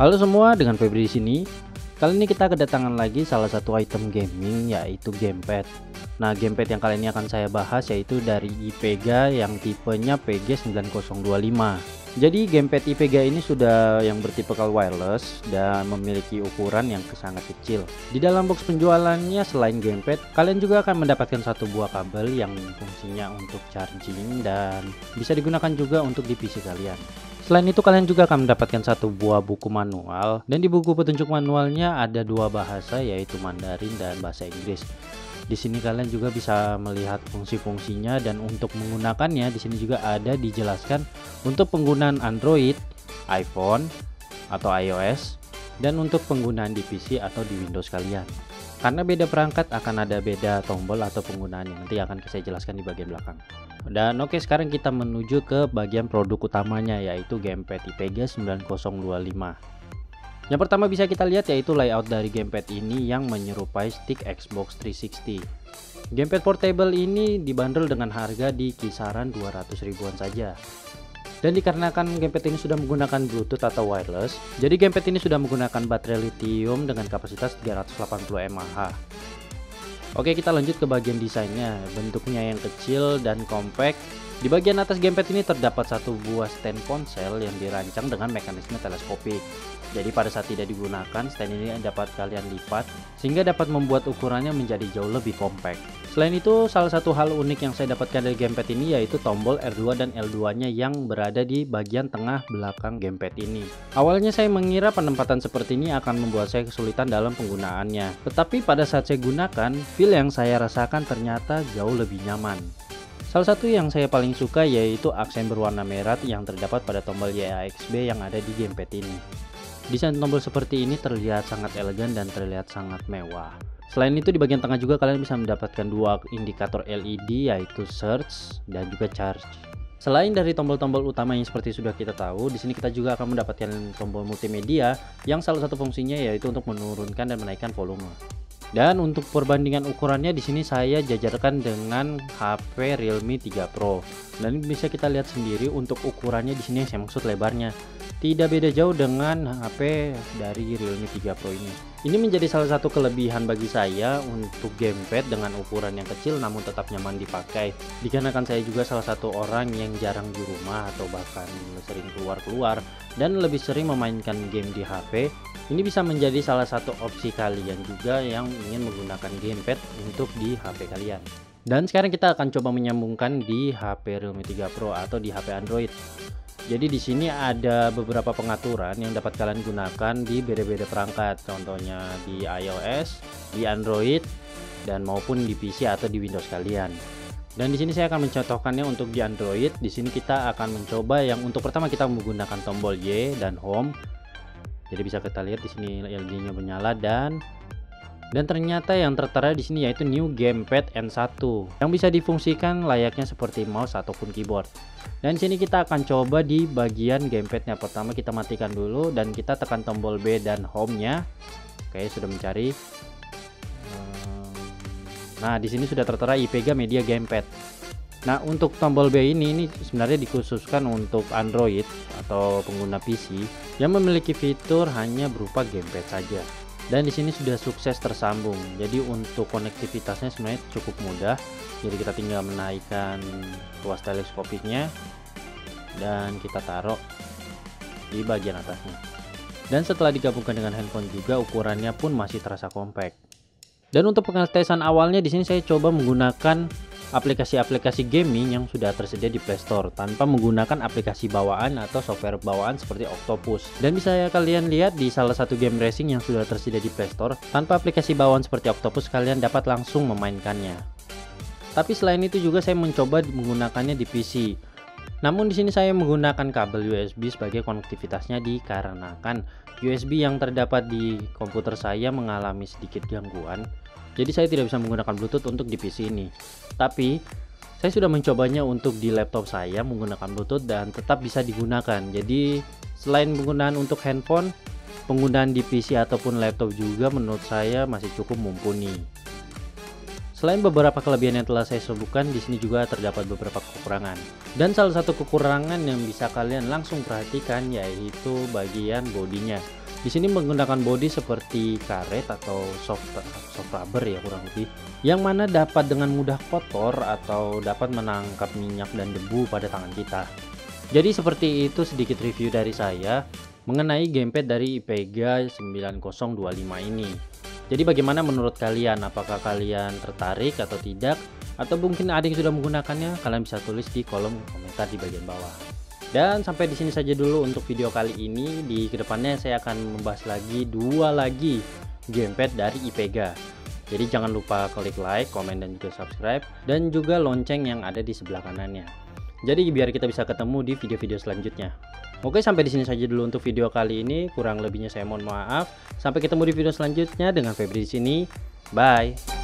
Halo semua, dengan Febri di sini. Kali ini kita kedatangan lagi salah satu item gaming yaitu gamepad. Nah, gamepad yang kali ini akan saya bahas yaitu dari IPEGA yang tipenya PG9025. Jadi gamepad IPEGA ini sudah yang bertipikal wireless dan memiliki ukuran yang sangat kecil. Di dalam box penjualannya selain gamepad, kalian juga akan mendapatkan satu buah kabel yang fungsinya untuk charging dan bisa digunakan juga untuk di PC kalian. Selain itu kalian juga akan mendapatkan satu buah buku manual dan di buku petunjuk manualnya ada dua bahasa yaitu Mandarin dan bahasa Inggris. Di sini kalian juga bisa melihat fungsi-fungsinya dan untuk menggunakannya di sini juga ada dijelaskan untuk penggunaan Android, iPhone atau iOS dan untuk penggunaan di PC atau di Windows kalian. Karena beda perangkat akan ada beda tombol atau penggunaannya. Nanti akan saya jelaskan di bagian belakang. Dan oke sekarang kita menuju ke bagian produk utamanya yaitu gamepad IPEGA 9025. Yang pertama bisa kita lihat yaitu layout dari gamepad ini yang menyerupai stick Xbox 360. Gamepad portable ini dibanderol dengan harga di kisaran 200 ribuan saja. Dan dikarenakan gamepad ini sudah menggunakan Bluetooth atau wireless, jadi gamepad ini sudah menggunakan baterai lithium dengan kapasitas 380 mAh. Oke kita lanjut ke bagian desainnya. Bentuknya yang kecil dan compact di bagian atas gamepad ini terdapat satu buah stand ponsel yang dirancang dengan mekanisme teleskopik. Jadi pada saat tidak digunakan stand ini dapat kalian lipat sehingga dapat membuat ukurannya menjadi jauh lebih compact Selain itu, salah satu hal unik yang saya dapatkan dari gamepad ini yaitu tombol R2 dan L2-nya yang berada di bagian tengah belakang gamepad ini. Awalnya saya mengira penempatan seperti ini akan membuat saya kesulitan dalam penggunaannya. Tetapi pada saat saya gunakan, feel yang saya rasakan ternyata jauh lebih nyaman. Salah satu yang saya paling suka yaitu aksen berwarna merah yang terdapat pada tombol YAXB yang ada di gamepad ini. Desain tombol seperti ini terlihat sangat elegan dan terlihat sangat mewah. Selain itu di bagian tengah juga kalian bisa mendapatkan dua indikator LED yaitu search dan juga charge. Selain dari tombol-tombol utama yang seperti sudah kita tahu, di sini kita juga akan mendapatkan tombol multimedia yang salah satu fungsinya yaitu untuk menurunkan dan menaikkan volume. Dan untuk perbandingan ukurannya di sini saya jajarkan dengan HP Realme 3 Pro. Dan bisa kita lihat sendiri untuk ukurannya di sini saya maksud lebarnya. Tidak beda jauh dengan HP dari Realme 3 Pro ini. Ini menjadi salah satu kelebihan bagi saya untuk gamepad dengan ukuran yang kecil namun tetap nyaman dipakai. Dikarenakan saya juga salah satu orang yang jarang di rumah atau bahkan sering keluar-keluar dan lebih sering memainkan game di HP, ini bisa menjadi salah satu opsi kalian juga yang ingin menggunakan gamepad untuk di HP kalian. Dan sekarang kita akan coba menyambungkan di HP Realme 3 Pro atau di HP Android. Jadi di sini ada beberapa pengaturan yang dapat kalian gunakan di beda-beda perangkat, contohnya di iOS, di Android, dan maupun di PC atau di Windows kalian. Dan di sini saya akan mencontohkannya untuk di Android. Di sini kita akan mencoba yang untuk pertama kita menggunakan tombol Y dan Home. Jadi bisa kita lihat di sini LED-nya menyala dan dan ternyata yang tertera di sini yaitu New Gamepad N1 yang bisa difungsikan layaknya seperti mouse ataupun keyboard. Dan sini kita akan coba di bagian gamepadnya. Pertama kita matikan dulu dan kita tekan tombol B dan home-nya. Oke, sudah mencari. Nah, di sini sudah tertera IPEGA Media Gamepad. Nah, untuk tombol B ini ini sebenarnya dikhususkan untuk Android atau pengguna PC yang memiliki fitur hanya berupa gamepad saja dan di sini sudah sukses tersambung. Jadi untuk konektivitasnya sebenarnya cukup mudah. Jadi kita tinggal menaikkan ruas teleskopiknya dan kita taruh di bagian atasnya. Dan setelah digabungkan dengan handphone juga ukurannya pun masih terasa compact. Dan untuk pengetesan awalnya di sini saya coba menggunakan aplikasi-aplikasi gaming yang sudah tersedia di Play Store tanpa menggunakan aplikasi bawaan atau software bawaan seperti Octopus. Dan bisa ya kalian lihat di salah satu game racing yang sudah tersedia di Play Store, tanpa aplikasi bawaan seperti Octopus kalian dapat langsung memainkannya. Tapi selain itu juga saya mencoba menggunakannya di PC. Namun di sini saya menggunakan kabel USB sebagai konektivitasnya dikarenakan USB yang terdapat di komputer saya mengalami sedikit gangguan jadi saya tidak bisa menggunakan Bluetooth untuk di PC ini. Tapi saya sudah mencobanya untuk di laptop saya menggunakan Bluetooth dan tetap bisa digunakan. Jadi selain penggunaan untuk handphone, penggunaan di PC ataupun laptop juga menurut saya masih cukup mumpuni. Selain beberapa kelebihan yang telah saya sebutkan, di sini juga terdapat beberapa kekurangan. Dan salah satu kekurangan yang bisa kalian langsung perhatikan yaitu bagian bodinya. Di sini menggunakan body seperti karet atau soft soft rubber ya kurang lebih, yang mana dapat dengan mudah kotor atau dapat menangkap minyak dan debu pada tangan kita. Jadi seperti itu sedikit review dari saya mengenai gamepad dari IPEGA 9025 ini. Jadi bagaimana menurut kalian? Apakah kalian tertarik atau tidak? Atau mungkin ada yang sudah menggunakannya? Kalian bisa tulis di kolom komentar di bagian bawah. Dan sampai di sini saja dulu untuk video kali ini. Di ke depannya saya akan membahas lagi dua lagi gamepad dari IPEGA. Jadi jangan lupa klik like, komen, dan juga subscribe. Dan juga lonceng yang ada di sebelah kanannya. Jadi biar kita bisa ketemu di video-video selanjutnya. Oke sampai di sini saja dulu untuk video kali ini. Kurang lebihnya saya mohon maaf. Sampai ketemu di video selanjutnya dengan Febri di sini. Bye.